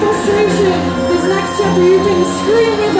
frustration. This next chapter, you can scream with.